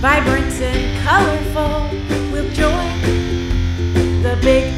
vibrant and colorful. We'll join the big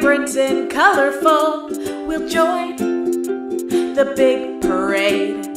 vibrant and colorful, we'll join the big parade.